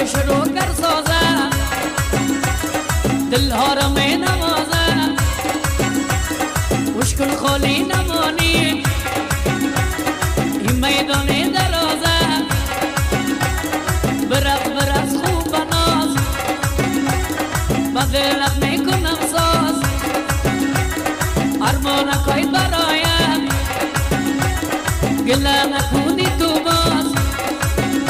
کش رو سازه. دلها را می نوازه. مشکل خالی نمانی. این میدان درازه. برق برق خوب بناز. مدرق می‌کنم ساز. ارمانکای برایم گله نکنی